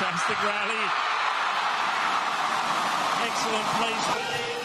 Fantastic rally. Excellent place.